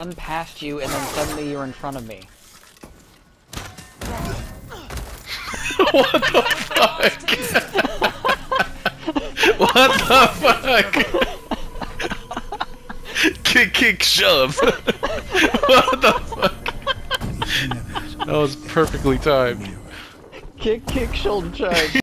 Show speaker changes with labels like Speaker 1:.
Speaker 1: run past you and then suddenly you're in front of me.
Speaker 2: what the fuck? what the fuck? kick, kick, shove. what the fuck? That was perfectly timed.
Speaker 1: Kick, kick, shoulder charge.